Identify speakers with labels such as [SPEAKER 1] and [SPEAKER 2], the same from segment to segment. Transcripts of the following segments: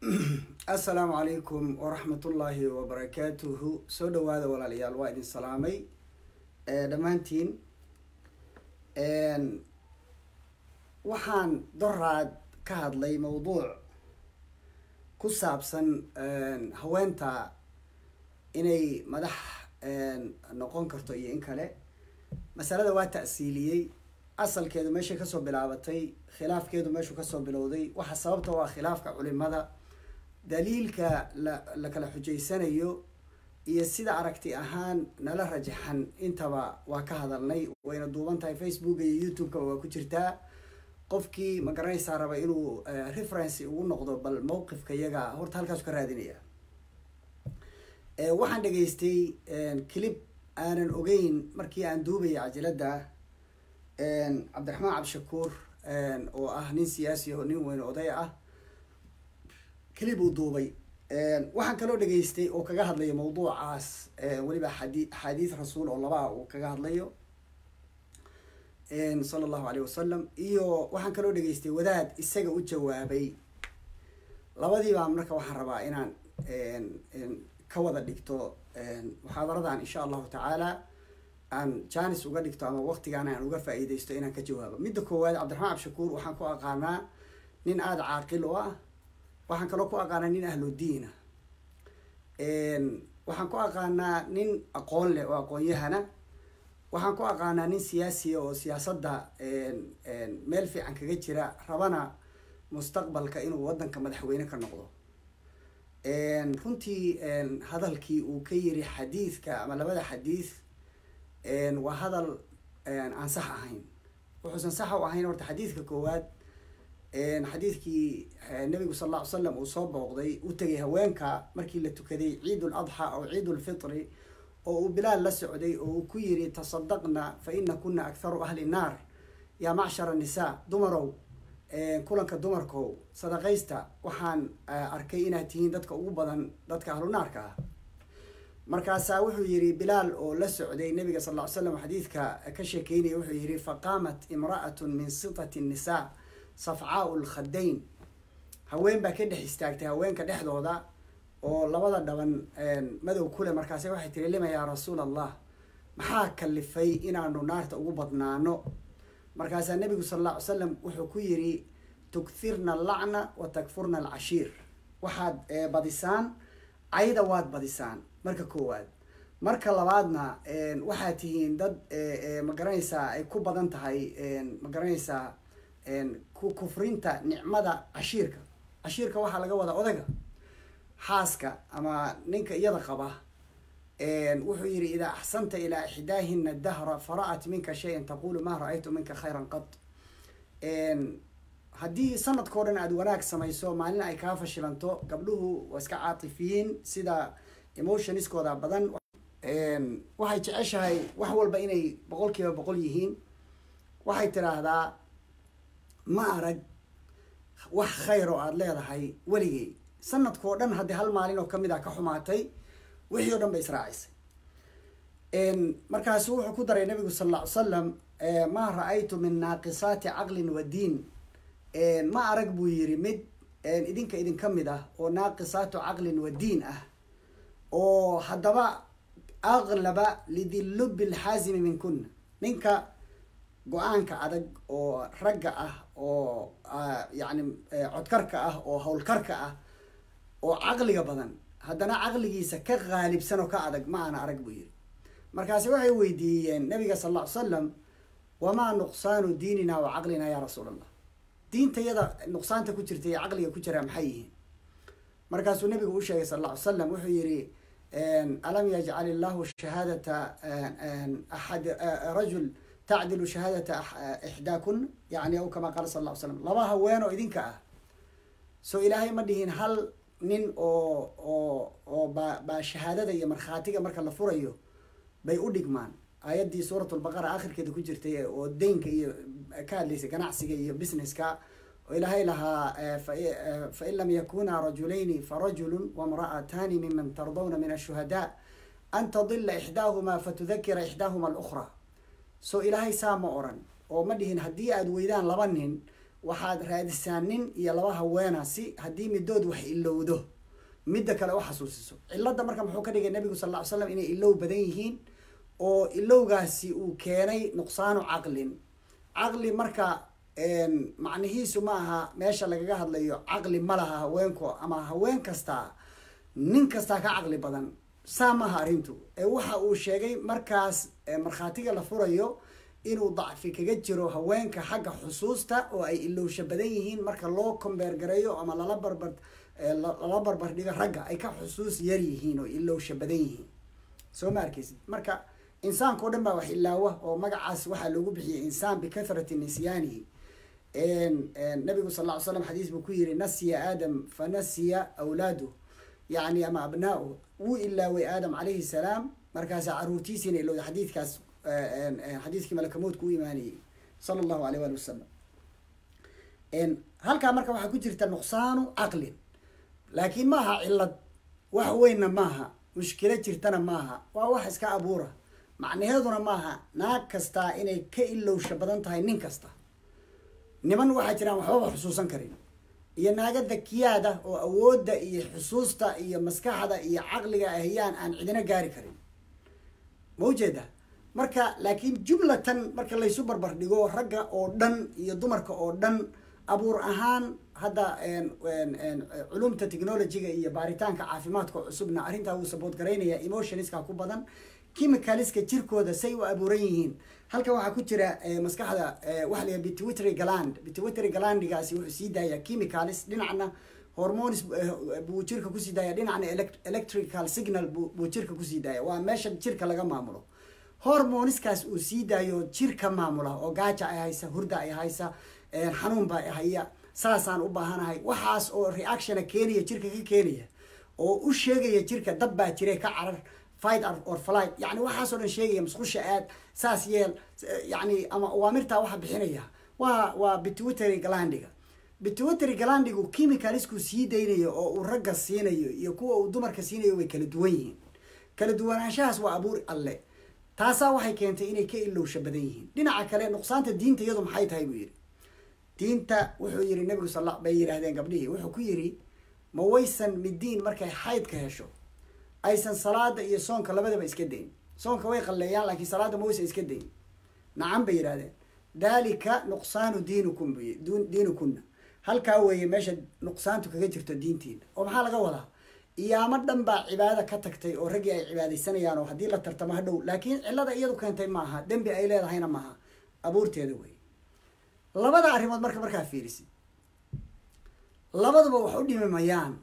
[SPEAKER 1] assalaamu calaykum waraxmatullaahi wabarakaatuhu soo dhawaada walaalayaal waa idin salaamay. Dhammaantiin waxaan doraad ka hadlay mawduuc ku saabsan haweenta inay madax noqon karto iyo in kale. Masalada waa ta'siiliyey. Asalkeedu meeshay ka soo bilaabatay khilaafkeedu meeshuu ka soo bilowday. Waxa sababta waa khilaafka culimada daliilka la la kala xujaysanayo iyo sida aragti ahaan nala rajaxan. Intaba waa ka hadalnay wayna duuban tahay facebooka iyo youtube-kaba waa ku jirtaa. Qofkii ma garanaysaa raba inuu referency ugu noqdo bal mawqifka iyaga. Horta halkaasu ka raadinaya. Waxaan dhegaystay clip aanan ogeyn markii aan duubaya cajiladda. Cabdiraxmaan cabdishakuur oo ah nin siyaasi oo nin weyn oday ah clip uu duubay. Waxaan kaloo dhegaystay oo kaga hadlayo mawduucaas weliba xadi axaadiis rasuul oo labaa uu kaga hadlayo. Sala allahu aleyh wasalam iyo waxaan kaloo dhegaystay wadaad isaga u jawaabay. Labadiibaa marka waxaan rabaa inaan ka wada dhigto muxaadaradan insha allahu tacaala aan janis uga dhigto ama waqtigaan aan uga faa-iideysto inaan ka jawaabo. Midda koowaad cabdiraxmaan cabdishakuur waxaan ku aqaanaa nin aada caaqil u ah waxaan kaloo ku aqaanaa nin ahludiina waxaan ku aqaanaa nin aqoon leh oo aqoon-yahana. Waxaan ku aqaanaa nin siyaasiya oo siyaasadda meel fiican kaga jira rabana mustaqbalka inuu waddanka madaxweyne ka noqdo. Runtii hadalkii uu ka yiri xadiidka ama labada xadiid waa hadal aan sax ahayn. Wuxuusan sax u ahayn horta xadiidka koowaad xadiidkii nabigu sal alla ly uu soo booqday u tegay haweenka markii la tukaday ciid ul adxa oo ciid ulfitri oo uu bilaal la socday oo uu ku yiri tasadaqna fa ina kuna akharu ahli naar. Yaa macshara nisaa dumarow kulanka dumarkow sadaqaysta waxaan arkay inaad tihiin dadka ugu badan dadka ahlu naarka ah. Markaasaa wuxuu yiri bilaal oo la socday nabiga sal ly slam xadiidka ka sheekeynaya wuxuu yihi faqaamat imra'atun min sitati nnisaa safcaau lkhadayn haween baa ka dhex istaagtay haweenka dhexdooda oo labada dhaban madow kule markaase waxay tiri lima yaa rasuul allah maxaa kalifay inaanu naarta ugu badnaano? Markaasaa nabigu sal alla ly slam wuxuu ku yiri tukthirna allacna wa takfurna alcashiir. Waxaad badisaan cayda waad badisaan. Marka koowaad marka labaadna waxaad tihiin dad ma garanaysaa ay ku badan tahay ma garanaysaa ku kufrinta nicmada cashiirka. Cashiirka waxaa laga wadaa odaga xaaska ama ninka iyada qaba wuxuu yihi idaa axsanta ilaa ixdaahina dahra fara'at minka shayan taqulu ma ra'aytu minka khayran qad. Haddii sanadkao dhan aada wanaag samayso maalin ay kaa fashilanto gabdhuhu waa iska caatifiyiin sida emotionskooda badan. Waxay jeceshahay wax walba inay boqol kiiba boqol yihiin. Waxay tiraahdaa ma arag wax khayr oo aada leedahay weligay. Sanadkao dhan haddii hal maalin oo ka mid ah ka xumaatay wixii o dhan bay israacisay markaasu wuxuu ku daray nabigu sal alla ly salam maa ra'aytu min naaqisaati caqlin wa diin. Ma arag buu yiri mid idinka idinka mid ah oo naaqisaatu caqlin wa diin ah oo haddaba aqlaba lidillubi lxaasimi min kuna ninka go'aanka adag oo ragga ah oo yacni codkarka ah oo howlkarka ah oo caqliga badan haddana caqligiisa ka qaalibsan oo ka adag ma aana arag buu yiri markaasi waxay weydiiyeen nabiga sal alla ly salam wamaa nuqsaanu diinina wa caqlina ya rasuul allah diinta yada nuqsaanta ku jirta iyo caqliga ku jiraa maxay yihiin? Markaasuu nabigu u sheegay sal alla ly salam wuxuu yihi alam yajcal illahu shahaadata axad rajul tacdilu shahaadata ixdaakun yani aw kama qaala sal lla ly slam laba haween idinka ah so ilaahay ma dhihin hal nin oo oo oo ba baa shahaadada iyo markhaatiga marka la furayo bay u dhigmaan aayaddii suurat lbaqara akhirkeeda ku jirtay oo deynka iyo ka hadlaysay ganacsiga iyo businesska oo ilaahay lahaa fain lam yakuna rajulayni farajulu wamra'atani miman tardawna min ashuhadaa an tadila ixdaahuma fatudakira ixdaahuma alukra so ilaahay saa ma oran. Oo ma dhihin haddii aada weydaan laba nin waxaad raadisaa nin iyo laba haweena si haddii midood wax ilowdo midda kale u xasuusiso. Cilada marka muxuu ka dhigay nabigu sal ly slam inay ilow badan yihiin oo ilowgaasi uu keenay nuqsaanu caqlin. Caqli marka macnihiisu ma aha meesha lagaga hadlayo caqli ma laha haweenku ama haween kastaa nin kastaa ka caqli badan saa maaha arrintu ee waxa uu sheegay markaas markhaatiga la furayo inuu dacfi kaga jiro haweenka xagga xusuusta oo ay ilowsha badan yihiin marka loo kombeer gareeyo ama lala barbar lala barbar dhigo ragga ay ka xusuus yar yihiin oo ilowsha badan yihiin. Soo ma arkeysid marka insaanka o dhan baa wax ilaawa oo magacaas waxaa loogu bixiyay insaan bikathrati nisyaanihi nabigu sal ll ly slam xadiis buu ku yiri nasiya aadam fa nasiya awlaadu yani ama abnaa-u wuu ilaaway aadam calayhi salaam markaasaa caruurtiisiina ilowda xadiidkaas xadiiskii malakamoodka u imaanayay sala allahu aleyh wali wasalam halkaa marka waxaa ku jirta nuqsaanu caqlin laakiin maaha cilad wax weynna maaha mushkilo jirtana maaha waa wax iska abuura macnaheeduna maaha naag kastaa inay ka ilowsha badan tahay nin kasta niman waxaa jiraan waxbaba xusuusan karin iyo naaga dakiyaada oo awoodda iyo xusuusta iyo maskaxda iyo caqliga ahayaan aan cidina gaari karin. Ma ujeeda marka laakiin jumlatan marka laysu barbar dhigo ragga oo dhan iyo dumarka oo dhan abuur ahaan hadda culumta technologyga iyo baaritaanka caafimaadka cusubna arrintaa wuu sabood garaynaya emotionska ku badan chemicalska jirkooda say u abuuran yihiin halkan waxaa ku jira maskaxda waxa la bitwitry galand bitwitry galandigaasi wuxuu sii daaya chemicalis dhinacna hormones buu jirka ku sii daaya dhinacna electrical signal buu jirka ku sii daaya waa meesha jirka laga maamulo. Hormoneskaas uu sii daayo jirka maamula oo gaaja ay haysa hurda ay haysa xanuun baa haya saasaan u baahanahay. Waxaas oo reactiona keenaya jirka ka keenaya oo u sheegaya jirka dab baa jire ka carar fight or flight. Yani waxaasoo dhan sheegaya musqusha aad saas yeel yani ama awaamirtaa waxa bixinaya. Waa waa bitwitary galandiga bitwitary galandigu chemicalisku sii daynayo oo uu ragga siinayo iyo kuwa uu dumarka siinayo way kala duwan yihiin. Kala duwanaanshahaas waa abuur alle. Taasaa waxay keentay inay ka ilowsha badan yihiin. Dhinaca kale nuqsaanta diinta iyadu maxay tahay buu yidhi. Diinta wuxuu yihi nabigu sal bay yidhahdeen gabdhihii. Wuxuu ku yidhi ma waysan midiin markay xaydka hesho aysan salaada iyo soonka labadaba iska dayn. Soonka way qalleeyaan laakiin salaada ma waysan iska dayn. Nacan bay yidhahdeen. Dalika nuqsaanu diinikum buy diinikunna halkaa weeye meesha nuqsaantu kaga jirto diintiina oo maxaa laga wadaa? Iyaamo dhan baa cibaada ka tagtay oo raggii ay cibaadaysanayaan oo haddii la tartamo hadhow laakiin cillada iyadu keentay maaha dembi ay leedahayna maaha. Abuurteeda wey labada arrimood marka markaa fiirisid. Labaduba wax u dhimi mayaan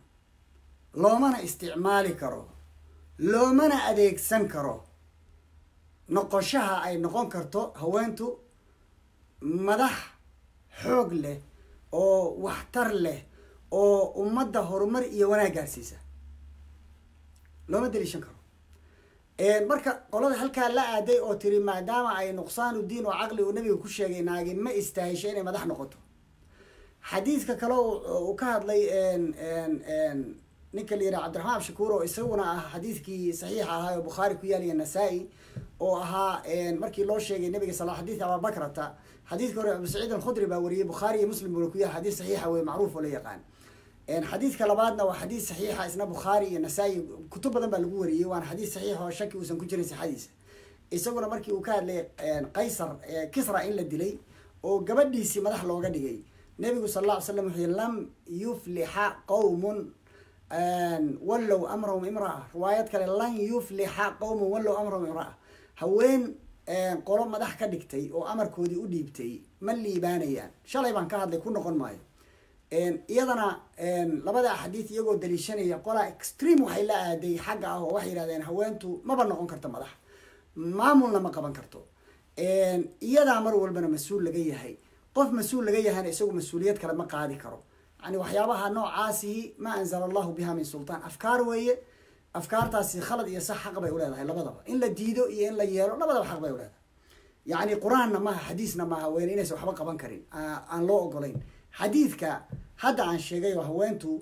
[SPEAKER 1] loomana isticmaali karo loomana adeegsan karo. Noqoshaha ay noqon karto haweentu madax xoog leh oo waxtar leh oo ummadda horumar iyo wanaag gaarsiisa. Looma daliishan karo. Marka qolada halkaa la aaday oo tiri maadaama ay nuqsaanu diin oo caqli uu nabiga ku sheegay naagi ma istaahisho inay madax noqoto. Xadiidka kale uu ka hadlay ninka la yidhaha cabdiraxmaan abshakuur oo isaguna ah xadiidkii saxiixa ahaa oo bukhaari ku yaaliya nasaa-i oo ahaa markii loo sheegay nabiga sal xadiidka ababakrata xadiidka hore abu saciid alkhudri baa wariyey bukhaari iyo muslim buna ku yahay xadiis saxiixa wey macruuf oo la yaqaan. Xadiidka labaadna waa xadiis saxiixa isna bukhaari iyo nasaa-i kutub badan baa lagu wariyey waana xadiis saxiixa oo shaki uusan ku jirin sixadiisa isaguna markii uu ka hadlay qaysar kisra in la dilay oo gabadhiisii madax looga dhigay nabigu sal alla ly slam wuxuu lam yuflixa qowmun wallow amrahum imraa riwaayad kale lan yuflixa qowmun wallow amrahum imraa haween qolo madax ka dhigtay oo amarkoodii u dhiibtay ma liibaanayaan. Shalay baan ka hadlay ku noqon maayo. Iyadana labada axaadiis iyagoo daliishanaya qolaa extreme waxay la aaday xagga ah oo waxay yihahdeen haweentu maba noqon karto madax. Maamulna ma qaban karto. Iyadaa mar walbana mas'uul laga yahay. Qof mas'uul laga yahayna isagu mas'uuliyad kale ma qaadi karo yani waxyaabaha noocaasihi ma anzala allahu biha min sultaan. Afkaar weeye afkaartaasi khalad iyo sax xaq bay uleedahay labadaba. In la diido iyo in la yeelo labadaba xaq bay uleedahay yani qur'aanna maaha xadiisna maaha weyne inaysan waxba qaban karin. Aan loo ogolayn. Xadiidka hadda aan sheegay haweentu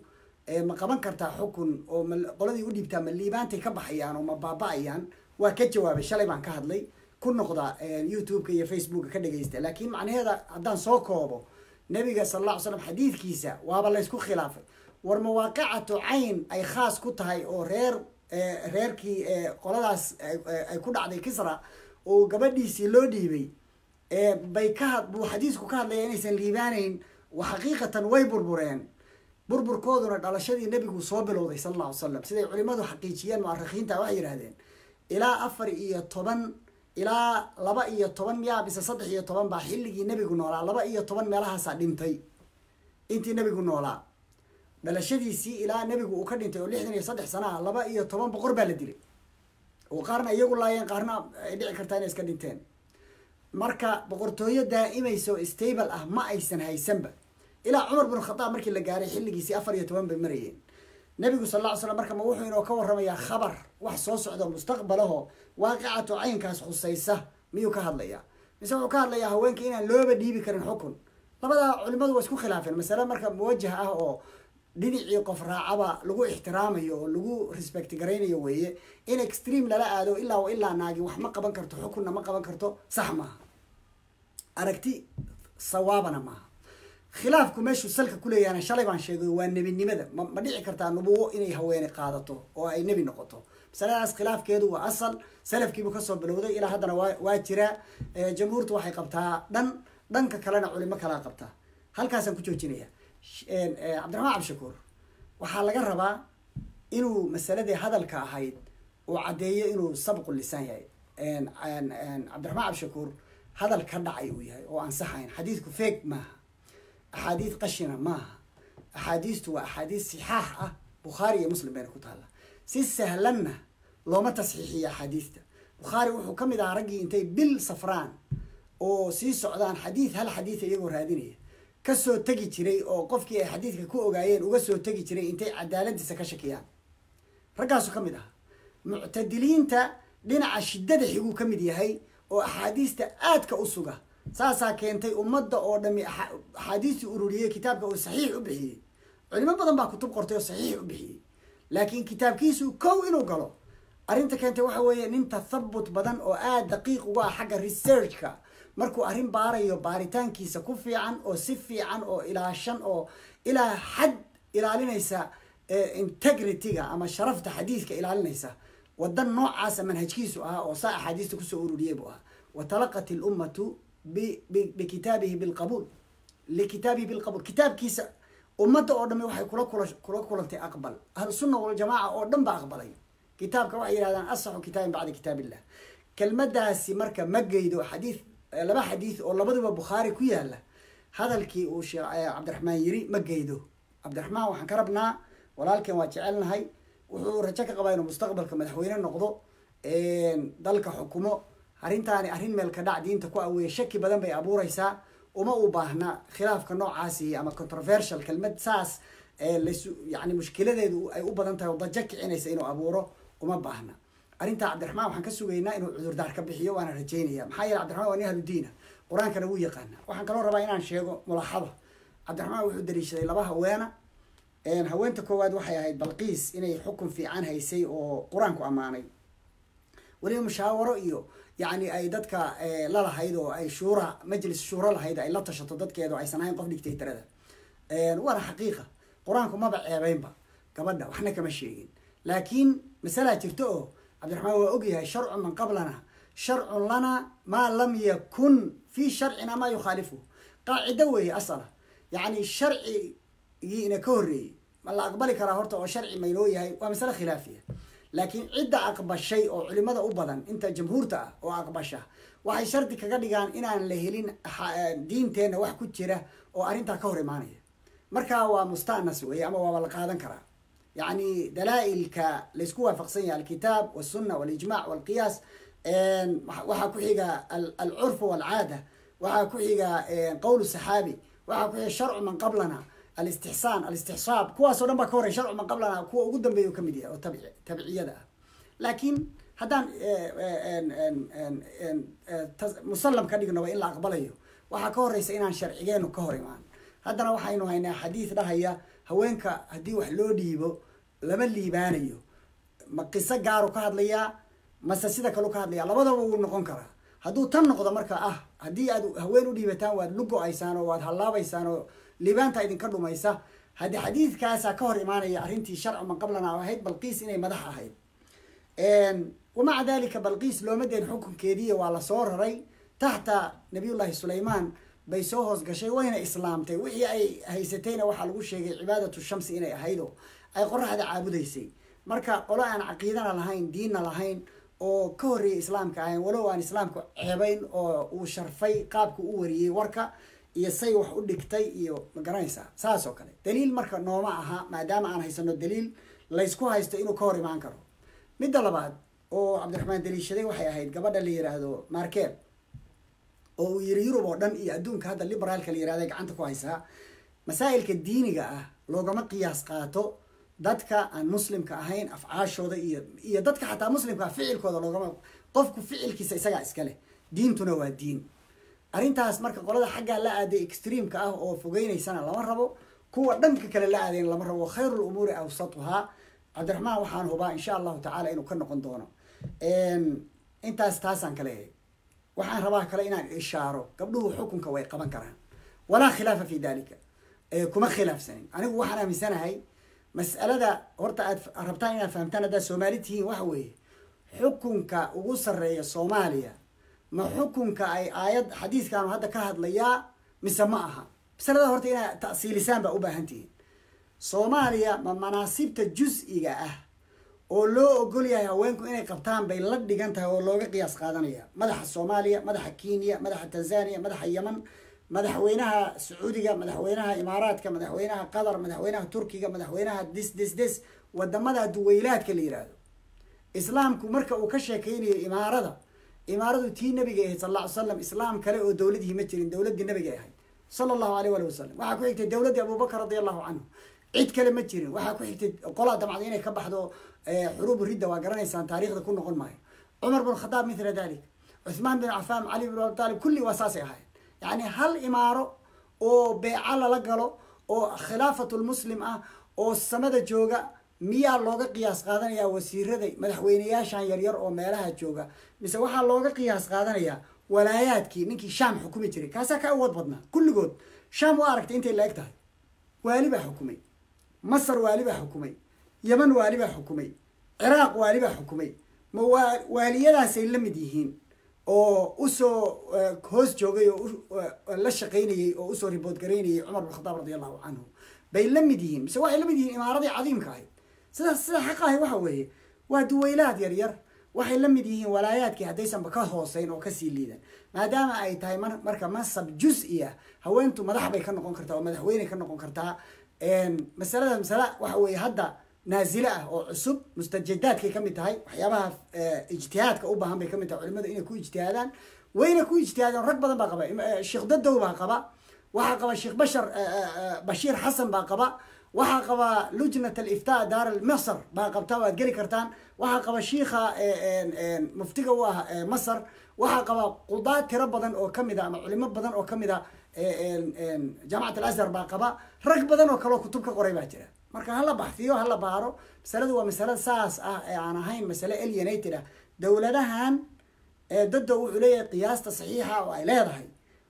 [SPEAKER 1] ma qaban kartaa xukun oo qoladii u dhiibtaa ma liibaantay ka baxayaan oo ma baaba-ayaan waa ka jawaabay. Shalay baan ka hadlay. Ku noqda youtube-ka iyo facebooka ka dhagaysta laakiin macnaheeda haddaan soo koobo nabiga sala alla ly slam xadiidkiisa waaba laysku khilaafay. War mawaaqicatu cayn ay khaas ku tahay oo reer reerkii qoladaas ay ku dhacday kisra oo gabadhiisii loo dhiibay bay ka buu xadiisku ka hadlaya inaysan liibaanayn xaqiiqatan way burbureen. Burburkooduna dhalashadii nebigu soo bilowday sala alla ly slam siday culimadu xaqiijiyeen mu'arikhiinta waxay yidhahdeen ilaa afar iyo toban ilaa laba iyo toban miyaa bise saddex iyo toban baa xilligii nebigu noolaa. Laba iyo toban meelahaasaa dhintay. Intii nebigu noolaa. Dhalashadiisii ilaa nebigu uu ka dhintay oo lixdan iyo saddex sana laba iyo toban boqor baa la dilay. Oo qaarna iyagu laayeen qaarna ay dhici kartaa inay iska dhinteen. Marka boqortooyo daa'imaysa oo stable ah ma aysan haysanba. Ilaa cumar bin khadaab markii la gaaray xilligiisii afar iyo toban bay marayeen nabigu sal lla ly slam marka ma wuxuu inoo ka warramayaa khabar wax soo socda mustaqbalaho waaqicatu caynkaas khusaysa miyuu ka hadlayaa? Mise wuxuu ka hadlayaa haweenka inaan looba dhiibi karin xukun? Labadaa culimadu waa isku khilaafeen. Masale marka muwajah ah oo dhinacii qof raacaba lagu ixtiraamayo oo lagu respect garaynayo weeye in extreme lala aado ilaa ilaa naagi wax ma qaban karto xukunna ma qaban karto sax maaha. Aragti sawaabana maaha khilaafku meeshuu salka kuleeyahana shalay baan sheegay waa nebinimada. Ma dhici kartaa nubuwo inay haweene qaadato oo ay nebi noqoto. Masaladaas khilaafkeedu waa asal. Salafkiibuu ka soo bilowday. Ilaa haddana waa waa jiraa jamhuurtu waxay qabtaa dhan dhanka kalena culimo kalaa qabtaa. Halkaasaan ku joojinaya. Cabdiraxmaan cabdishakuur waxaa laga rabaa inuu masaladii hadalka ahayd uu caddeeyo inuu sabqu lisaan yahay. Cabdiraxmaan cabdishakuur hadal ka dhacay uu yahay oo ansaxayn xadiidku feeg maaha axaadiid qashina maaha. Axaadiistu waa axaadiis sixaax ah. Bukhaari iyo muslim bayna ku taalla. Si sahlanna looma tasxiixiyo axaadiista bukhaari wuxuu ka mid ahaa raggii intay bil safraan oo sii socdaan xadiid hal xadiida iyagoo raadinaya. Kasoo tegi jiray oo qofkii ay xadiidka ku ogaayeen uga soo tegi jiray intay cadaaladiisa ka shakiyaan. Raggaasu ka mid aha muctadiliinta dhinaca shiddada xiguu ka mid yahay oo axaadiista aadka u suga saasaa keentay ummadda oo dhami axaadiistii ururiyey kitaabka uu saxiix u bixiyey. Culimo badan baa kutub qortay oo saxiix u bixiyey. Laakiin kitaabkiisu kow inuu galo arrinta keentay waxa weeye nin tathabut badan oo aada daqiiq uga ah xagga researchka. Markuu arrin baarayo baaritaankiisa ku fiican oo si fiican oo ilaashan oo ilaa xad ilaalinaysa integrityga ama sharafta xadiidka ilaalinaysa. Wadan noocaasa manhajkiisu ahaa oo saa axaadiista ku soo ururiyey buu ahaa. Watalaqat ilummatu bikitaabihi bilqabuul. Likitaabihi bilqabuul. Kitaabkiisa ummadda oo dhami waxay kula kula kula kulantay aqbal. Ahlusunna waljamaaca oo dhan ba aqbalay. Kitaabka waxay yidhahdaan asaxu kitaabin bacda kitaab illah kelmadaasi marka ma geydo xadiid laba xadiid oo labaduba bukhaari ku yaalla hadalkii uu sheekh cabdiraxmaan yiri ma geydo. Cabdiraxmaan waxaan ka rabnaa walaalkeen waa jecelnahay. Wuxuu rajo ka qabaa inuu mustaqbalka madaxweyne noqdo dalka xukumo arrintaani arrin meelka dhac diinta ku aweeye shaki badan bay abuureysaa uma u baahna khilaafka noocaasi ama controversial kelmad saas las yani mushkiladeedu ay u badan tahay dajo kicinaysa inuu abuuro uma baahna. Arrintaa cabdiraxmaan waxaan ka sugaynaa inuu cudurdaar ka bixiyo waana rajaynaya maxaa yeele cabdiraxmaan waa nin ahludiina. Qur'aankana wuu yaqaana waxaan kaloo rabaa inaan sheego mulaxado cabdiraxmaan wuxuu daliishaday laba haweena haweenta koowaad waxay ahayd balqiis inay xukun fiican haysay oo qur'aanku ammaanay. Weliba mushaawaro iyo yani ay dadka lalahayd oo ay shuura majlis shuuro lahayd ay la tashato dadkeeda o aysan ahayn qof dictatorada waana xaqiiqa. Qur'aanku maba ceebeynba gabadha waxna kama sheegin. Laakiin masalaa jirto oo cabdiraxmaan waa ogyahay sharcu man qablana sharcun lana maa lam yakun fi sharcina maa yukhaalifu qaacido weeye asala. Yacni sharcigii ina ka horreeyey ma la aqbali karaa horta oo sharci maynoo yahay waa masale khilaafiya laakiin cidda aqbashay oo culimada u badan inta jamhuurta ah oo aqbasha waxay shardi kaga dhigaan inaan la helin diinteenna wax ku jira oo arrintaa ka hor imaanaya. Marka waa mustanas weeye ama waaba la qaadan karaa. Yacni dalaa-ilka laysku waafaqsan yahay alkitaab walsunna walijmac walqiyaas waxaa ku xiga alcurfu walcaada waxaa ku xiga qowl saxaabi waxaa ku xiga sharcu man qablana alistixsaan alistixsaab kuwaasoo dhan baa ka horey sharcu man kuwa ugu dambeeya ka mid yahay oo tabi tabciyada ah laakiin haddaan musallam ka dhignaba in la aqbalayo. Waxaa ka horeysa inaan sharcigeenu ka hor imaan. Haddana waxaynu haynaa xadiid dhahaya haweenka haddii wax loo dhiibo lama liibaanayo. Ma qiso gaaru ka hadlayaa mase sida kalu ka hadlaya labadaba wuu noqon karaa. Hadduu tan noqdo marka ah haddii aad haween u dhiibataan waad lugo-aysaan oo waad hallaabaysaan oo liibaanta idinka dhumaysa. Haddii xadiidkaasaa ka hor imaanaya arrintii sharcu man qablana ahayd balqiis inay madax ahayd. Wamaca dalika balqiis looma deen xukunkeediiy waa la soo raray. Taxta nabiyullahi sulaymaan bay soo hoos gashay wayna islaamtay. Wixii ay haysatayna waxaa lagu sheegay cibaadatu shamsi inay ahaydo. Ay qoraxda caabudaysay. Marka qolo aan caqiidana lahayn diinna lahayn oo ka horreeyay islaamka ahayn walow aan islaamku ceebayn oo uu sharfay qaabku u wariyey warka iyo say wax u dhigtay iyo ma garanaysaa saas oo kale. Daliil marka nooma aha maadaama aan haysano daliil laysku haysto inuu ka hor imaan karo. Midda labaad oo cabdiraxmaan daliishaday waxay ahayd gabadha la yiraahdo market oo uu yiri yurub oo dhan iyo adduunka hadda liberaalka la yirahda gacanta ku haysaa masaa'ilka diiniga ah loogama qiyaas qaato. Dadka aan muslimka ahayn afcaashooda iyo iyo dadka xataa muslimka ah ficilkooda loogama qofku ficilkiisa isagaa iska leh. Diintuna waa diin arrintaas marka qolada xaggaa la aaday extreamka ah oo fogeynaysana lama rabo kuwa dhanka kale la aadayn lama rabo. Khayru lumuuri awsatuhaa cabdiraxmaan waxaan hubaa insha allahu tacaala inuu ka noqon doono. Intaas taasaan kale eeg waxaan rabaa kale inaan ishaaro. Gabdhuhu xukunka way qaban karaan. Walaa khilaafa fi dalika kuma khilaafsanin. Anigu waxaan aaminsanahay mas'alada horta aad rabtaan inaad fahamtaan haddaad soomaali tihiin waxa weeye xukunka ugu sarreeya soomaaliya ma xukunka ay aayad xadiiskaanu hadda ka hadlayaa mise ma aha. Masalada horta inaad ta'siilisaan baa u baahan tihiin. Soomaaliya ma manaasibta jus-iga ah oo loo ogol yahay haweenku inay qabtaan bay la dhigan tahay oo looga qiyaas qaadanaya. Madaxa soomaaliya madaxa kenya madaxa tanzania madaxa yeman madaxweynaha sacuudiga madaxweynaha imaaraadka madaxweynaha qatar madaxweynaha turkiga madaxweynaha dis dis dis waddamada duweylaadka la yihahdo islaamku marka uu ka sheekeynayo imaarada imaaradu tii nabiga ahayd sal alla ly slam islaam kale oo dowladihii ma jirin dowladii nabiga ahayd sala allahu aleyh wali wasalam waxaa ku xigtay dowladdii abubakar radi allahu canhu cid kale ma jirin. Waxaa ku xigtay qolaa damcday inay ka baxdo xuruubu ridda waa garanaysaan taarikhda ku noqon maayo. Cumar bin khadaab mithla dalik cuthmaan bin cafaan cali bin abi kulli waa saasay ahaayeen. Yacni hal imaaro oo beeca lala galo oo khilaafatulmuslim ah oo samada jooga miyaa looga qiyaas qaadanayaa wasiirada madaxweyneyaashan yaryar oo meelaha jooga? Mise waxaa looga qiyaas qaadanayaa walaayaadkii ninkii shaam xukumi jiray? Kaasaa ka awood badnaa? Kulligood shaam waa aragtay intay la eg tahay. Waali baa xukumay. Masar waali baa xukumay. Yeman waali baa xukumay. Ciraaq waali baa xukumay. Ma waa waaliyadaasay la mid yihiin oo u soo hoos joogay oo la shaqaynayey oo u soo ribood garaynayay cumar bin khadaab radi allahu canhu bay la mid yihiin. Mise waxay la mid yihiin imaaradii cadiimka ahayd sidaas sida ahi waxa weeye waa duweylaad yar yar. Waxay la mid yihiin walaayaadkii haddaysanba ka hooseyn oo ka sii liidan. Maadaama ay tahay marka mansab jus-i ah haweentu madax bay ka noqon kartaa oo madaxweyney ka noqon kartaa. Masalada masale waxa weeye hadda naazile ah oo cusub mustajadaadkay ka mid tahay waxyaabaha ijtihaadka u baahan bay ka mid tahay culimadu inay ku ijtihaadaan wayna ku ijtihaadeen rag badan baa qaba. Sheekh dadow baa qaba waxaa qaba sheekh bashar bashiir xasan baa qaba waxaa qaba lujnat aliftaa daar masr baa qabta waad geli kartaan. Waxaa qaba shiikha muftiga u ah masar waxaa qaba qudaad tiro badan oo ka mid a ama culimo badan oo ka mid a jaamacat alazhar baa qaba. Rag badan oo kaleo kutub ka qoray baa jira. Marka hala baxfiyo hala baaro masaladu waa masale saas ah ee aan ahayn masale alienated ah. Dowladahan daddo wuxuu leeyahay qiyaasta saxiixa oo ay leedahay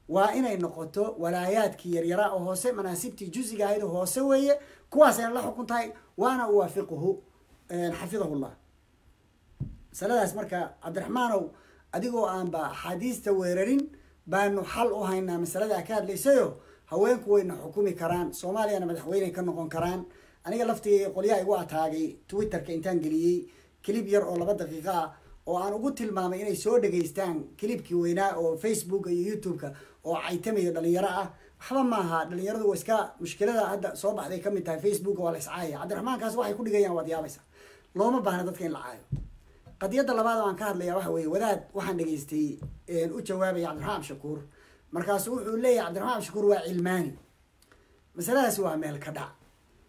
[SPEAKER 1] waa inay noqoto walaayaadkii yaryara oo hoose manaasibtii juziga ahayd hoose weeye kuwaasayna la xukun tahay waana uwaafiquhu xafidahu llah masaladaas marka cabdiraxmaanow adigoo aanba axaadiista weerarin baanu xal u haynaa masalada ka hadlaysayo haweenku wayna xukumi karaan soomaaliyana madaxweyney ka noqon karaan. Aniga laftii qolyaha igu ataagay twitterka intaan geliyey clib yar oo laba daqiiqo ah oo aan ugu tilmaamay inay soo dhegaystaan clibkii weynaa oo facebooka iyo youtube-ka oo caytamayo dhalinyaro ah. Waxba maaha dhalinyaradu waa iska mushkilada hadda soo baxday ka mid tahay facebook waa la iscaaya cabdiraxmaankaas waxay ku dhigayaan waad yaabaysa. Looma baahna dadka in la caayo. Qadiyadda labaad aan ka hadlaya waxa weeye wadaad waxaan dhegaystay u jawaabaya cabdiraxmaan abshakuur markaasu wuxuu leeyahay cabdiraxmaan abshakuur waa cilmaani masaladaasi waa meel ka dhac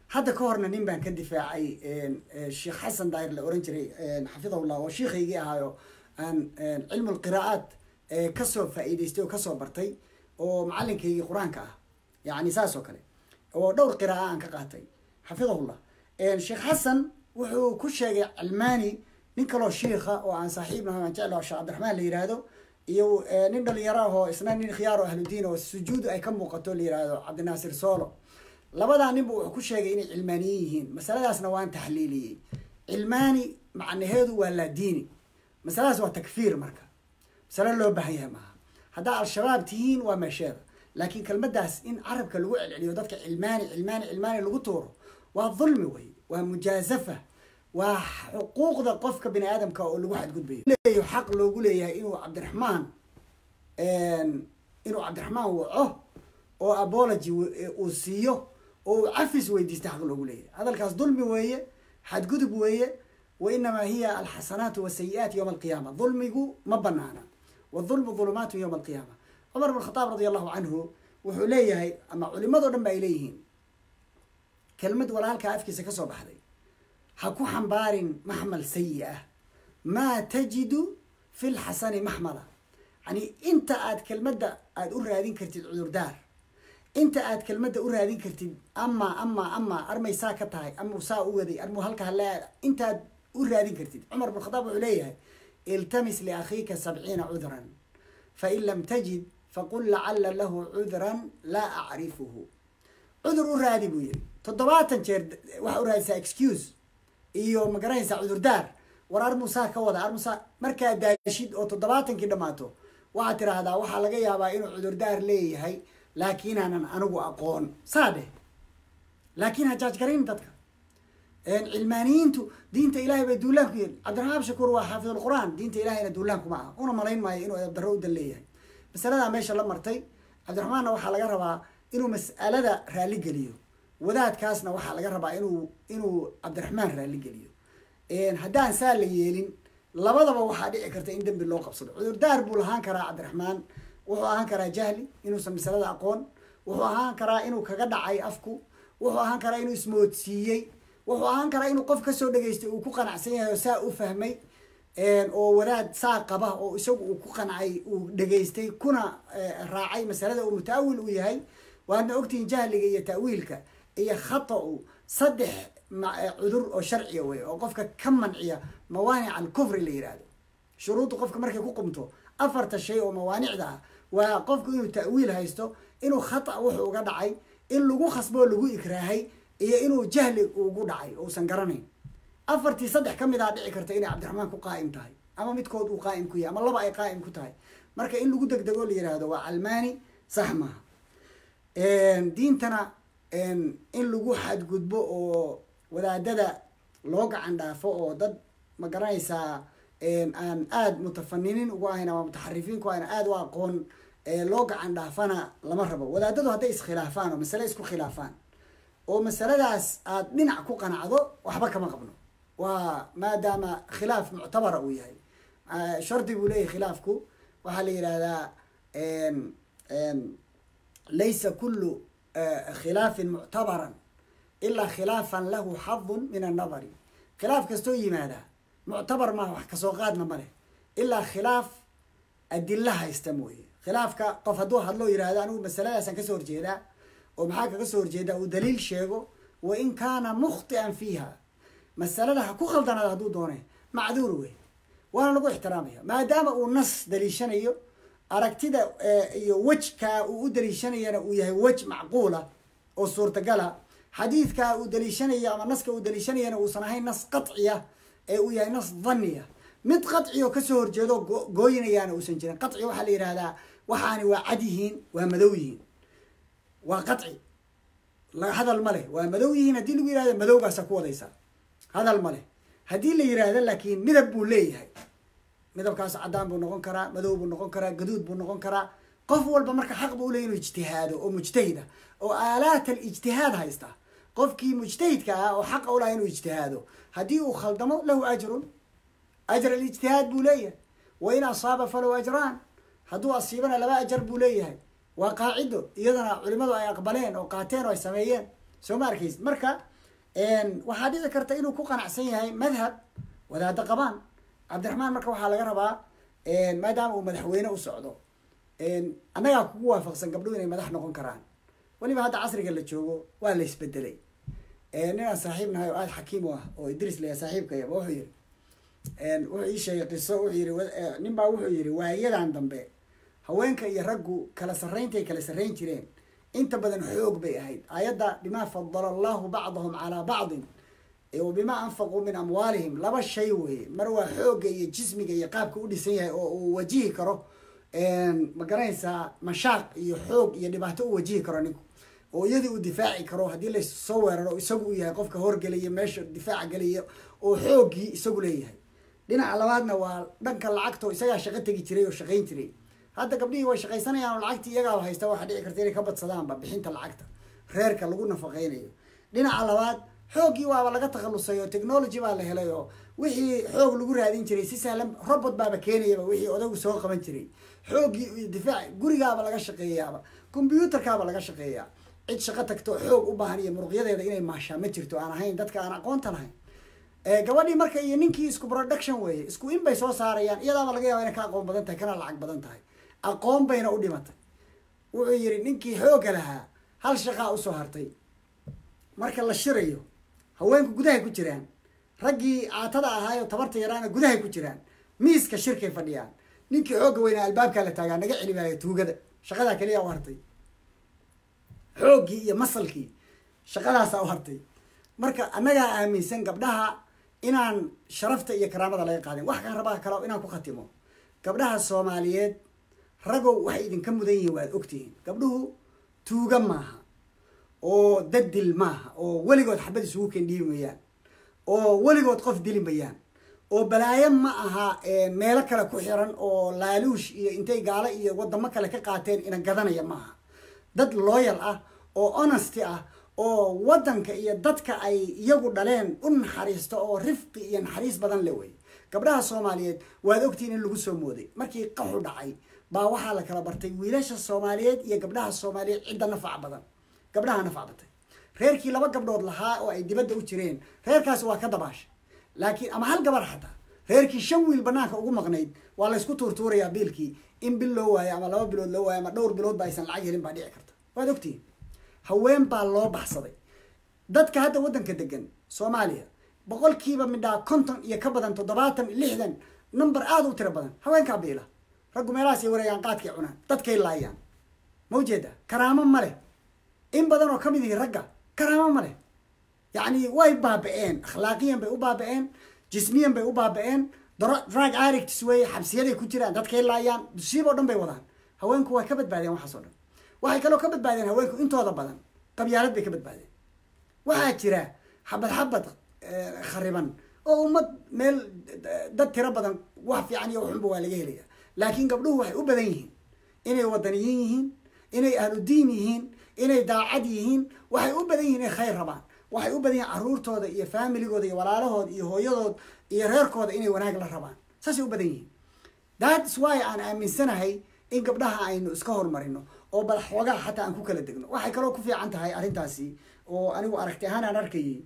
[SPEAKER 1] hadda ka horna nin baan ka difaacay sheekh xasan daahir la oran jiray xafidahullah oo shiikhaygii ahaayo aan cilmu lqiraa'aat ka soo faa'iidaystay oo ka soo bartay oo macalinkaygii qur'aanka ah. Yani saas oo kale. Oo dhowr qira'a aan ka qaatay. Xafidahullah. Sheekh xasan wuxuu ku sheegay cilmaani nin kaloo shiikha oo aan saaxiibnaho aan jeclaho sheekh cabdiraxmaan la yihahdo iyo nin dhalinyaro ah oo isna nin khiyaar oo ahludiin oo sujuudu ay ka muuqato la yihahdo cabdinaasir soolo labadaa ninba wuxuu ku sheegay inay cilmaaniyin yihiin. Masaladaasna waan taxliiliyey cilmaani macnaheedu waa laadiini masaladaas waa takfiir marka. Masale loo baahan yahay maaha. Haddaa al-shabaab tihiin waa meesheeda. Laakiin kelmadaas in carabka lagu celceliyo dadka cilmaani cilmaani cilmaani lagu tuuro waa dulmi wey waa mujaazafa waa xuquuqda qofka bini aadamka oo lagu xadgudbayo leeyo xaq loogu leeyahay inuu cabdiraxmaan inuu cabdiraxmaan waco oo apology uu siiyo oo cafis weydiista xaq loogu leeyahay. Hadalkaas dulmi weeye xadgudub weeye wa inamaa hiya alxasanaatu wasayi-aat yowma alqiyaama dulmigu ma banaana wadulmu dulumaatu yowma alqiyaama cumar bn khataab radi allahu canhu wuxuu leeyahay ama culimado dhan ba ay leeyihiin kelmad walaalkaa afkiisa ka soo baxday. Ha ku xambaarin maxmal sayi ah. Maa tajidu fi lxasani maxmala. Yani inta aad kelmadda aada u raadin kartid cudurdaar inta aad kelmadda u raadin kartid ama ama ama armay saa ka tahay amau saa u waday armuu halka hale intaad u raadin kartid. Cumar bn khataab wuxuu leeyahay iltamis liakhiika sabciina cudran fain lam tajid faqul lacala lahu cudran laa acrifuhu. Cudur u raadi buu yihi toddobaatan jeer waxaa u raadisaa excuse iyo ma garanaysaa cudurdaar war armusaa ka wada armusaa markaad daashid oo toddobaatankii dhammaato waxaad tiraahdaa waxaa laga yaabaa inuu cudurdaar leeyahay laakiinaanan anigu aqoon. Saa laakiin ha jaajgarayn dadka. Cilmaaniyiintu diinta ilahay bay duulaan ku yeli cabdiraxmaan shakuur waa xaafid alqur-aan. Diinta ilahayna duulaan kuma aha. Una malayn maayo inuu eebdarro u dan leeyahay. Masaladaa meesha la martay cabdiraxmaanna waxaa laga rabaa inuu mas'alada raali geliyo. Wadaadkaasna waxaa laga rabaa inuu inuu cabdiraxmaan raali geliyo. Haddaan saa la yeelin labadaba waxaa dhici karta in dembi loo qabsado. Cudurdaar buu lahaan karaa cabdiraxmaan wuxuu ahaan karaa jahli inuusan masalada aqoon. Wuxuu ahaan karaa inuu kaga dhacay afku. Wuxuu ahaan karaa inuu ismoodsiiyey. Wuxuu ahaan karaa inuu qof ka soo dhageystay uu ku qanacsan yahay oo saa u fahmay oo wadaad saa qaba oo isagu uu ku qancay uu dhageystay kuna raacay masalada uu mutaawil u yahay. Waadna ogtihiin jahliga iyo ta'wiilka iyo khata-u saddex cudur oo sharciya wey oo qofka ka manciya mawaanic alkufri la yihahdo shuruudda qofka markay ku qumto afarta shay oo mawaanicda ah waa qofku inuu ta'wiil haysto inuu khata wuxuu uga dhacay in lagu khasboo lagu ikraahay iyo inuu jahli ugu dhacay uusan garanayn. Afartii saddex ka mid a dhici karta inay cabdiraxmaan ku qaa'im tahay ama midkood uu qaa'im ku yahay ama laba ay qaa'im ku tahay. Marka in lagu degdego la yihahdo waa calmaani sax maaha diintana in lagu xadgudbo oo wadaadada loo gacan dhaafo oo dad ma garanaysaa aan aada mutafaniniin ugu ahayn ama mutaxarifiin ku ahayn aada u aqoon loo gacan dhaafana lama rabo. Wadaadadu hadday iskhilaafaan oo masale isku khilaafaan oo masaladaas aad dhinac ku qanacdo waxba kama qabno. Waa maadaama khilaaf muctabara uu yahay. Shardi buu leeyahay khilaafku. Waxaa la yihahdaa laysa kulu khilaafin muctabaran ilaa khilaafan lahu xadun min annadari khilaaf kastoo yimaada muctabar maaha wax ka soo qaadna ma leh. Ilaa khilaaf adilla haysta mooye khilaafka qof hadduu hadloo yihahdo anigu masaladaasaan ka soo horjeedaa oo maxaa kaga soo horjeedaa uu daliil sheego wa in kaana mukhti'an fiiha. Masalada ha ku khaldanaado hadduu doone macduur wey waana lagu ixtiraamaya maadaama uu nas daliishanayo aragtida iyo wejkaa uu u daliishanayana uu yahay wej macquula oo suurtagala. Xadiidkaa uu daliishanayo ama naska uu daliishanayana uusan ahayn nas qaciya ee uu yahay nas dhaniya mid qaci oo ka soo horjeedo gooyinayaana uusan jirin. Qaci waxaa la yihahdaa waxaani waa cad yihiin waa madow yihiin waa qaci hadal ma leh. Waa madow yihiin haddii lagu yihahdo madowgaasa ku wadaysa hadal ma leh. Haddii la yihahdo laakiin midab buu leeyahay. Midabkaas caddaan buu noqon karaa madow buu noqon karaa gaduud buu noqon karaa. Qof walba marka xaq buu uley inuu ijtihaado oo mujtahid ah oo aalaat alijtihaad haysta. Qofkii mujtahidka ah oo xaqa ulaha inuu ijtihaado haddii uu khaldamo lahu ajrun ajr alijtihaad buu leeyahay. Wa in asaaba falahu ajraan hadduu asiibana laba ajar buu leeyahay. Waa qaacido iyadana culimadu ay aqbaleen oo qaateen oo ay sameeyeen. Soo ma arkaysid marka waxaa dhici karta inuu ku qanacsan yahay madhab wadaado qabaan. Cabdiraxmaan marka waxaa laga rabaa maadaama uu madaxweyne u socdo annagaa kugu waafaqsan gabdhuhu inay madax noqon karaan. Weliba hadda casriga la joogo waa la isbedelay. Ninaan saaxiib nahay oo aada xakiim u ah oo idris laya saaxiibkayaba wuxuu yihi wuxuu ii sheegay qiso wuxuu yiri nin baa wuxuu yiri waayadan dambe haweenka iyo raggu kala sarrayntay kala sarrayn jireen. Inta badan xoog bay ahayd. Ayadda bimaa fadala allahu bacdahum calaa bacdin wabimaa anfaquu min amwaalihim laba shay weeye. Mar waa xoogga iyo jismiga iyo qaabka u dhisan yahay oo uu wajihi karo ma garanaysaa mashaaq iyo xoog iyo dhibaato u wajihi karo ninku oo iyadii uu difaaci karo haddii la soo weeraro isagu u yahay qofka horgelaya meesha difaaca gelaya oo xooggii isagu leeyahay. Dhinaca labaadna waa dhanka lacagta oo isagaa shaqo tegi jiray oo shaqayn jiray hadda gabdhihii way shaqaysanayaan oo lacagtii iyagaaba haysta waxaa dhici karta inay ka badsadaanba bixinta lacagta reerka lagu nafaqeynayo dhinaca labaad xooggii waaba laga takhalusay oo technology baa la helay oo wixii xoog lagu raadin jiray si sahlan robot baaba keenayaba wixii odagu soo qaban jiray. Xooggii difaac gurigaaba laga shaqeeyaaba combyuutarkaaba laga shaqeeyaa cid shaqo tagto xoog u baahan iyo muruqyadeeda inay maashaa ma jirto aan ahayn dadka aan aqoonta lahayn gabadhii marka iyo ninkii isku production weeye isku in soo saarayaan iyadaaba laga yaaba inay ka aqoon badan tahay kana lacag badan tahay aqoon bayna u dhimatay. Wuxuu yidhi ninkii xoogga lahaa hal shaqaa u soo hartay. Marka la shirayo haweenku gudahay ku jiraan. Raggii caatada ahaayo tabarta yaraana gudahay ku jiraan. Miiska shirkay fadhiyaan. Ninkii xoogga weynaa albaabkaa la taagaa naga celi maayo tuugada. Shaqadaa keliya u hartay. Xooggii iyo masalkii shaqadaasaa u hartay. Marka annagaa aaminsan gabdhaha inaan sharafta iyo karaamada laga qaadin. Wax kaan rabaa kalo inaan ku khatimo. Gabdhaha soomaaliyeed ragow waxay idinka mudan yihiin waad ogtihiin. Gabdhuhu tuuga maaha oo dadil maaha oo weligood xabad isugu kendhiibi mayaan oo weligood qof dili mayaan oo balaayo ma aha meelo kale ku xiran oo laaluush iyo intay gaalo iyo wadamo kale ka qaateen ina gadanaya maaha. Dad loyal ah oo honesty ah oo waddanka iyo dadka ay iyagu dhaleen u naxariisto oo rifqi iyo naxariis badan le wey gabdhaha soomaaliyeed waad ogtihiin in lagu soo mooday. Markii qaxu dhacay baa waxaa la kala bartay wiilasha soomaaliyeed iyo gabdhaha soomaaliyeed cidda nafac badan. Gabdhaha nafac batay reerkii laba gabdhood lahaa oo ay dibadda u jireen reerkaasi waa ka dabaashay. Laakiin ama hal gabar xataa reerkii shan wiil banaanka ugu maqnayd waa laysku tuurtuurayaa biilkii. In bil loo waayo ama laba bilood loo waayo ama dhowr bilood ba aysan lacag helin baa dhici karta. Waad ogtihiin haween baa loo baxsaday dadka hadda waddanka degan soomaaliya boqolkiiba midhaa konton iyo ka badan toddobaatan lixdan number aada u tiro badan. Haweenkaa biila raggu meelahaasay wareegaan qaadkay cunaan dadkay laayaan. Ma ujeeda karaamo ma leh. In badan oo ka mid ihi ragga karaamo ma leh. Yacni way baaba-een akhlaaqiyan bay u baaba-een jismiyan bay u baaba-een. Drug addicts weeye xabsiyaday ku jiraan dadkay laayaan musiiba o dhan bay wadaan. Haweenku way ka badbaadeen waxaas o dhan. Waxay kaloo ka badbaadeen haweenku intooda badan qabyaalad bay ka badbaadeen. Waxaa jira xabad xabad khariban oo ummad meel dad tiro badan wax fiican iyo waxunba waa laga helaya laakiin gabdhuhu waxay u badan yihiin. Inay wadaniyiin yihiin inay ahlu diin yihiin inay daacad yihiin waxay u badan yihiin inay khayr rabaan. Waxay u badan yihiin caruurtooda iyo familigooda iyo walaalahooda iyo hooyadood iyo reerkooda inay wanaag la rabaan. Saasay u badan yihiin. Thats why aan aaminsanahay in gabdhaha aynu iska horumarino oo bal xoogaa xataa aan ku kala degno. Waxay kaloo ku fiican tahay arrintaasi oo anigu aragti ahaan aan arkayay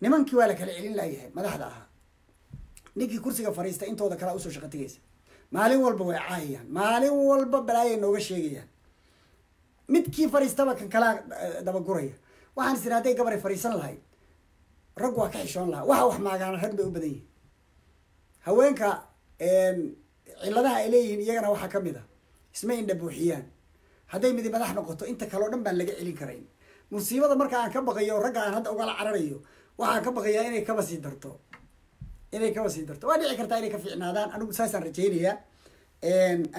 [SPEAKER 1] nimankii waa la kala celin laayahay madaxda ahaa. Ninkii kursiga fariista intooda kalea u soo shaqo tegaysa maalin walba way caayayaan maalin walba balaayay nooga sheegayaan. Midkii fariistaba kan kalaa dabaguraya. Waxaan is iri hadday gabaray fariisan lahayd rag waa ka xishoon lahaa. Waxa wax maagaana rag bay u badan yihiin haweenka cilladaha ay leeyihiin iyagana waxaa ka mid a isma indha buuxiyaan. Hadday midi madax noqoto inta kaleo dhan baan laga celin karayn. Musiibada marka aan ka baqayo ragga aan hadda ugala cararayo waxaan ka baqayaa inay kaba sii darto inay kaba sii darto. Waa dhici kartaa inay ka fiicnaadaan. Anigu saasaan rajaynayaa.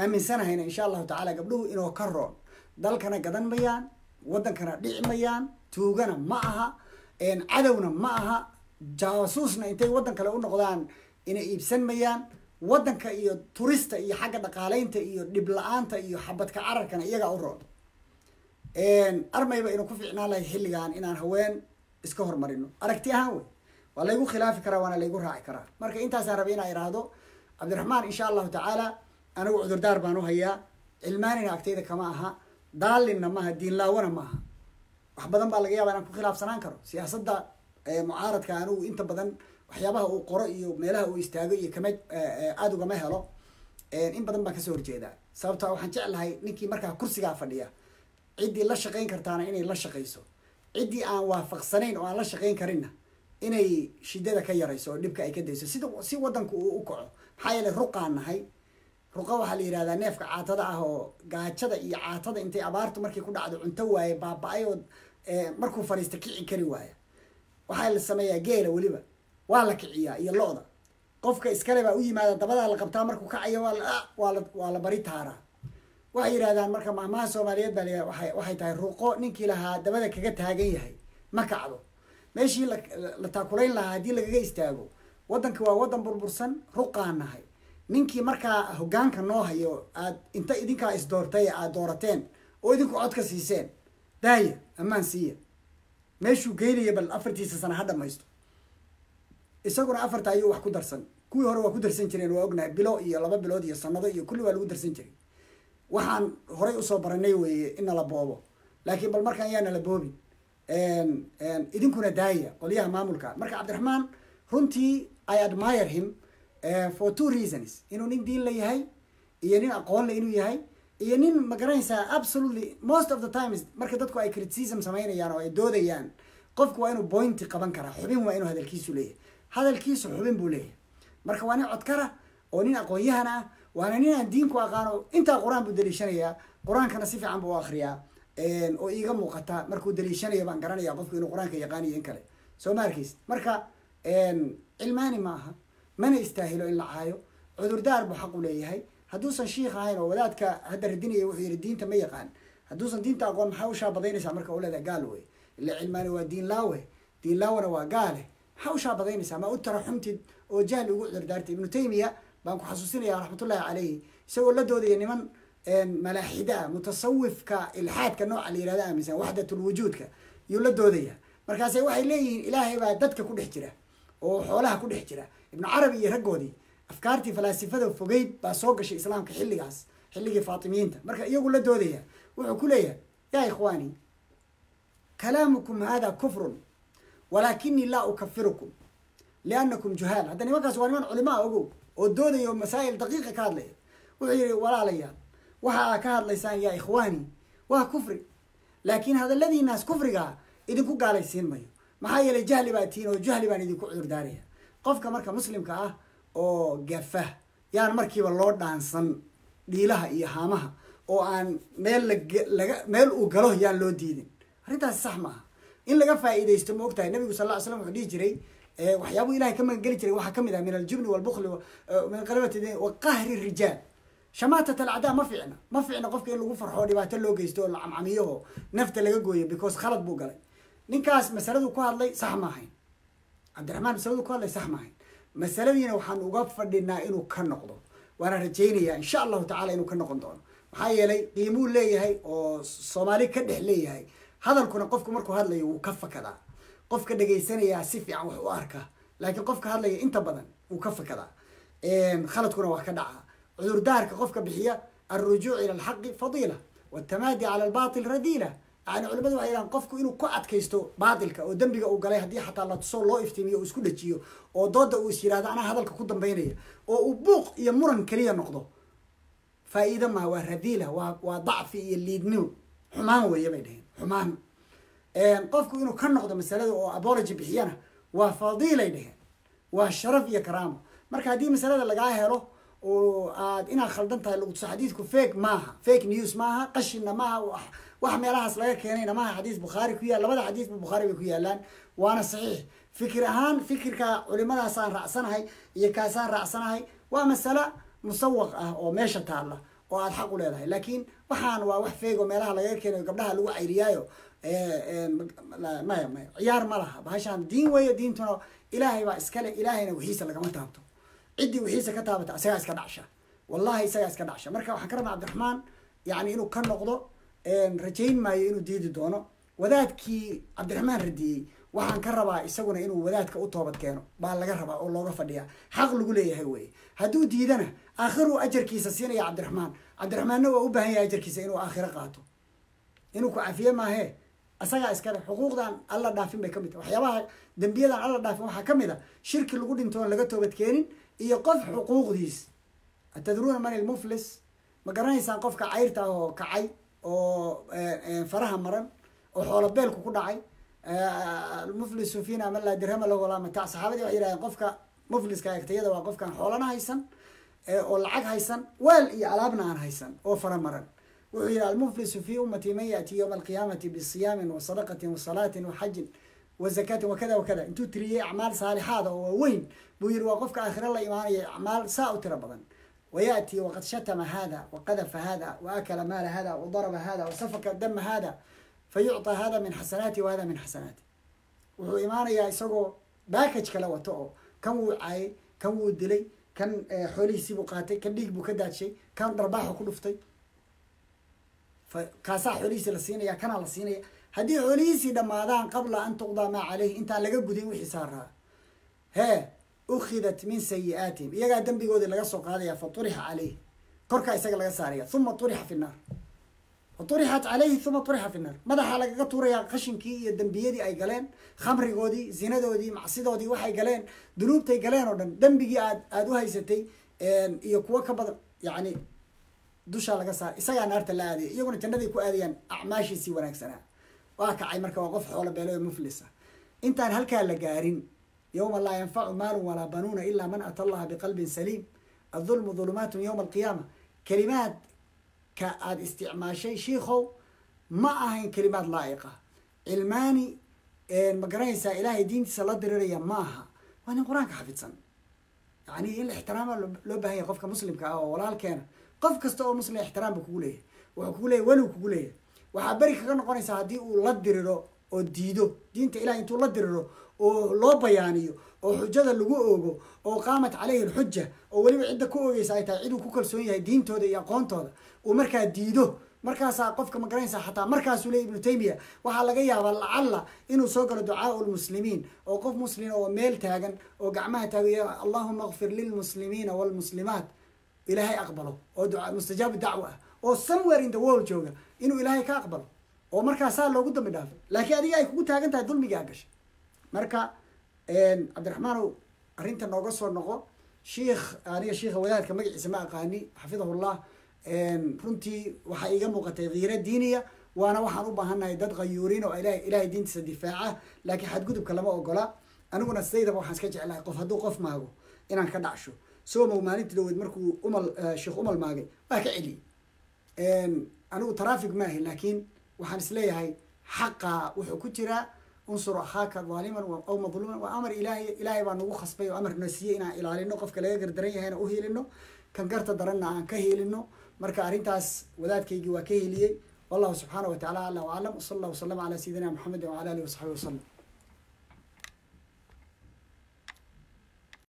[SPEAKER 1] Aaminsanahayna insha allahu tacaala gabdhuhu inoo ka roon. Dalkana gadan mayaan waddankana dhici mayaan tuugana ma aha cadowna ma aha jaasuusna intay waddan kale u noqdaan inay iibsan mayaan waddanka iyo turista iyo xagga dhaqaaleynta iyo dhib la'aanta iyo xabadka cararkana iyagaa u roon. Armayba inuu ku fiicnaan lahayd xilligan inaan haween iska hormarino. Aragti ahaan wey waa laygu khilaafi karaa waana laygu raaci karaa. Marka intaasaan rabay inaa idhaahdo cabdiraxmaan insha allahu tacaala anigu cudurdaar baan u hayaa. Cilmaanina agtayda kama aha daalinna maaha diinlaawona maaha. Wax badan baa laga yaaba inaan ku khilaafsanaan karo. Siyaasadda mucaaradka anigu inta badan waxyaabaha uu qoro iyo meelaha uu istaago iyo kama aada ugama helo in badan baan ka soo horjeedaa. Sababto waxaan jeclahay ninkii markaa kursigaa fadhiya. Ciddii la shaqayn kartaana inay la shaqayso. Ciddii aan waafaqsanayn oo aan la shaqayn karinna inay shidada ka yarayso oo dhibka ay ka dayso sida si wadanku uu u kaco maxaa yeelay ruqaan nahay. Ruqa waxaa la yihahdaa neefka caatada ah oo gaajada iyo caatada intay abaartu markay ku dhacdo cunto waaye baaba-ay oo markuu fadhiista kici kari waaya waxaa la sameeyaa geela weliba. Waa la kiciyaa iyo lo-da. Qofka iskale baa u yimaada dabadaa la qabtaa markuu kacayo waa la waa la bari taaraa. Waxay yidhahdaan marka mahmaha soomaaliyeed baa waxay tahay ruqo ninkii lahaa dabada kaga taagan yahay ma kacdo meeshii la la taakulayn lahaa haddii lagaga istaago. Waddanka waa waddan burbursan ruqaan nahay. Ninkii markaa hoggaanka noo hayo aad inta idinkaa isdoortay aad doorateen oo idinku cod ka siiseen daaya ammaan siiya. Meeshuu geynaya bal afartiisa sana ha dhamaysto isaguna afarta ayuu wax ku darsan. Kuwii hore waa ku darsan jireen waa ognahay bilo iyo laba bilood iyo sanado iyo kulli waa lagu darsan jiray. Waxaan horay u soo baranay weeye in boobo. Laakiin bal markaan yaa nala boobin idinkuna daaya qolyaha maamulka. Marka cabdiraxmaan runtii i admire him for two reasons. Inuu nin diin la yahay iyo nin aqoon le inuu yahay iyo nin ma garanaysaa absolutely most of the times marka dadku ay criticism samaynayaan oo ay doodayaan qofku waa inuu pointi qaban karaa xubin waa inuu hadalkiisu leeyahay. Hadalkiisu xubin buu leeyahay. Marka waa nin codkara oo nin aqoon-yahan ah waana nin aan diinku aqaano intaa qur'aan buu daliishanayaa qur'aankana si fiican buu u akriyaa oo iiga muuqata markuu daliishanayo baan garanaya qofku inuu qur'aanka yaqaaniyo in kale. Soo ma arkays marka cilmaani ma aha. Mana istaahilo in la caayo. Cudurdaar buu xaq u leeyahay. Hadduusan shiikh ahayn oo wadaadka hadda radinaya wuxuu yihi diinta ma yaqaan. Hadduusan diinta aqoon maxaa u shaabadaynaysaa marka u leedahay gaal wey ila cilmaani waa diin laawe diin laawena waa gaale maxaa u shaabadaynaysaa ma u tara xumtid oo jahli ugu cudurdaartay? Ibnu taymiya baan ku xasuusinaya raxmatullahi caleyhi isagoo la doodaya niman malaaxida mutasawifka ilxaadka nooca la yihahda aaminsan waxdatulwujuudka yuu la doodaya. Markaase waxay leeyihiin ilaahay baa dadka ku dhex jira oo xoolaha ku dhex jira. Ibnu carabi iyo raggoodii afkaartii falaasifada fogeyd baa soo gashay islaamka xilligaas xilligii faatimiyiinta. Marka iyagu la doodaya wuxuu ku leeyahay yaa ikhwaani kalaamukum hada kufrun walaakinii laa ukafirukum liannakum juhaal. Hadda nimankaas waa niman culimaa ogow oo doodaya oo masaa'il daqiiqa ka hadlaya. Wuxuu yihi walaalayaal waxa aa ka hadlaysaan yaa ikhwaani waa kufri. Laakiin hadalladiinaas kufrigaa idinku gaalaysiin mayo. Maxaa yeelay jahli baa tiin oo jahli baan idinku cudurdaaraya qofka marka muslimka ah oo gafa yaan markiiba loo dhaansan dhiilaha iyo haamaha oo aan meel laga meel uu galo yaan loo diidin. Arrintaasi sax maaha in laga faa'iidaysto ma ogtahay? Nabigu sal ll slam wuxuu dhihi jiray waxyaabuu ilahay ka magangeli jiray. Waxaa ka mid ah min aljubni walbukli min qalabati wa qahri rijaal shamaatat alacdaa ma fiicna ma fiicna qofka in lagu farxo dhibaato loo geysto oo la camcamiyaho nafta laga gooyo because khalad buu galay. Ninkaas masaladu ku hadlay sax ma ahayn. Cabdiraxmaan masaladu ku hadlay sax ma ahayn. Masaladiina waxaan uga fadhinaa inuu ka noqdo. Waana rajaynayaa insha allahu tacala inuu ka noqon doono. Maxaa yeelay qiimuu leeyahay oo soomaali ka dhex leeyahay. Hadalkuna qofku markuu hadlayo wuu ka fakadaa qofka dhegaysanayaa si fiican wax u arka laakiin qofka hadlaya inta badan wuu ka fakadaa khaladkuna waa ka dhaca cudurdaarka qofka bixiya alrujuuc ila alxaqi fadiila waltamaadi cala albatil radiila yani culimadu waxay yidhahan qofku inuu ku adkaysto baatilka oo dembiga uu galay haddii xataa la tuso loo iftiimiyo uu isku dhajiyo oo dooda uu is yihahdo anaa hadalka ku dambaynaya oo uu buuq iyo muran keliya noqdo faa-iida maha waa radiila waa waa dacfi iyo liidnimo. Xumaan weeye bay dhaheen xumaan. Qofku inuu ka noqdo masalada oo abology bixiyana waa fadiilay dhaheen waa sharaf iyo karaamo. Marka haddii masalada lagaa helo oo aad inaad khaldan tahay lagu tuso xadiidku fake maaha. Fake news maaha qashina maaha wax meelahaas laga keenayna maaha xadiis bukhaari ku yaal. Labada xadiisba bukhaari bay ku yaalaan. Waana saxiix. Fikir ahaan fikirka culimadaasaan raacsanahay iyo kaasaan raacsanahay waa masale musawaq ah oo meesha taalla oo aada xaq u leedahay. Laakiin waxaan waa wax feeg oo meelaha lagaga keenayo gabdhaha lagu cayriyaayo maya maya ciyaar ma laha. Bahashaan diin weeye diintuna ilaahay baa iskale ilaahayna wixiisa lagama taabto ciddii wixiisa ka taabata isagaa iska dhacsha wallahi isagaa iska dhacsha marka waxaan ka rabaa cabdiraxmaan yani inuu ka noqdo rajayn maayo inuu diidi doono wadaadkii cabdiraxmaan radiyey waxaan ka rabaa isaguna inuu wadaadka u toobad keeno baa laga rabaa oo looga fadhiyaa xaq lagu leeyahay weye hadduu diidana aakhiruu ajarkiisa siinaya cabdiraxmaan cabdiraxmaanna waa u baahan yahay ajarkiisa inuu aakhiro qaato inuu ku cafiye maahee isagaa iskale xuquuqdan alla dhaafin bay ka mid tahay waxyaabaha dembiyadan alla dhaafin waxaa ka mid a shirki lagu dhinto oon laga toobad keenin iyo qof xuquuqdiis. Atadruuna man ilmuflis ma garanaysaan qofka cayrta oo kacay oo faraha maran oo xoolo beelku ku dhacay. Muflisu fiina man laa dirhama lahu walaa mataac saxaabadii waxay yidhahdeen qofka mufliska egtayada waa qofkaan xoolana haysan oo lacag haysan weel iyo alaabna aan haysan oo faramaran wuxuu yihi almuflisu fi ummati man yaati yowma alqiyaamati bisiyaamin wa sadaqatin wa salaatin wa xajin wa zakaatin wakada wakada intuu tiriyey acmaal saalixaada oo waaweyn buu yihi waa qofka aakhira la imaanaya acmaal saa u tiro badan wayaati waqad shatama hada waqadafa hada waakala maala hada wadaraba hada wasafaka dama hada fayucطى hada min xasanaati wa hada min xasanaati wuxuu imaanayaa isagoo backage kala wato oo kan wuu caayay kan wuu dilay kan xoolihiisii buu qaatay kan dhiig buu ka daadshay kan dharbaaxu ku dhuftay kaasaa xoolihiisii la siinaya kanaa la siinaya haddii xoolihiisii dhammaadaan qabla an tuqdaa maa caleyhi intaan laga gudin wixii saaraa hee ukhidat min sayi-aatihim. Iyagaa dembigoodii laga soo qaadaya fa turixa caleyh korkaa isaga laga saaraya. Uma turixa fi nnaar fa turixat caleyhi uma turixa fi nnaar madaxaa lagaga tuurayaa qashinkii iyo dembiyadii ay galeen khamrigoodii zinadoodii macsidoodii waxay galeen dunuubtay galeen oo dhan. Dembigii aad aada u haysatay iyo kuwo ka badan yacni dushaa laga saar. Isagaa naarta la aadaya. Iyaguna jannaday ku aadayaan acmaashiisii wanaagsanaa waa kacay marka waa qof xoolo beelo ee muflisa intaan halkaa la gaarin yowma laa yanfacu maalun walaa banuuna ilaa man ata allaha biqalbin saliim. Adulmu dulumaatun yowma alqiyaama. Kelimaadka aada isticmaashay shiikow ma ahayn kelimaad laa'iqa. Cilmaani ma garanaysaa ilaahay diintiisa la diriraya ma aha. Waa nin qur'aanka xafidsan. Yani in ixtiraama loo baahan yahay qofka muslimka ah oo walaalkeena qof kasta oo muslim ixtiraam bu kugu leeyahay. Wuxuu kugu leeyahy weliw kugu leeyahay waxaa beri kaga noqonaysaa haddii uu la diriro oo diido. Diinta ilahay intuu la diriro oo loo bayaaniyo oo xujada lagu oogo oo qaamat caleyhi alxuja oo weliba cidda ku oogeysa ay tahay ciduu ku kalsoon yahay diintooda iyo aqoontooda. Uu markaa diido. Markaasaa qofka ma garanaysaa xataa markaasuu leey ibnu taymiya waxaa laga yaabaa lacalla inuu soo galo ducaau lmuslimiin oo qof muslima oo meel taagan oo gacmaha taagaya allahuma akfir lilmuslimiina walmuslimaat ilaahay aqbalo oo mustajaabu dacwa. ah oo somewhere in the world jooga inuu ilaahay ka aqbalo oo markaasaa loogu dambi dhaafay. Laakiin adiga ay kugu taagan tahay dulmigaa gashay. Marka cabdiraxmaanow arrinta nooga soo noqo. Shiikh aniga shiikha wadaadka magaciisa ma aqaani xafidahullah. Runtii waxaa iiga muuqatay kiiro diiniya waana waxaan u baahannahay dad khayuuriin oo ilahay ilahay diintiisa difaaca. Laakiin xadgudubka lama ogola. Aniguna sidaydaba waxaan iska jeclahay qof hadduu qof maago inaan ka dhacsho somow maalintii dhaweyd markuu umal sheekh umal maagay? Waa ka celiyey anigu traffic maahi laakiin waxaan is leeyahay xaqa wuxuu ku jiraa unsur akhaaka daaliman aw madluuman waa amar ilaahay ilaahay baa nagu khasbay oo amarna siiyey inaan ilaalino qofka laga gardaran yahayna u hiilino kan garta daranna aan ka hiilino marka arrintaas wadaadkaygii waa ka hiiliyey wallahu subxaana wa tacala ala aclam wsala allah wasalama calaa sayidina maxamedi wacala alihi wasaxbi wasalam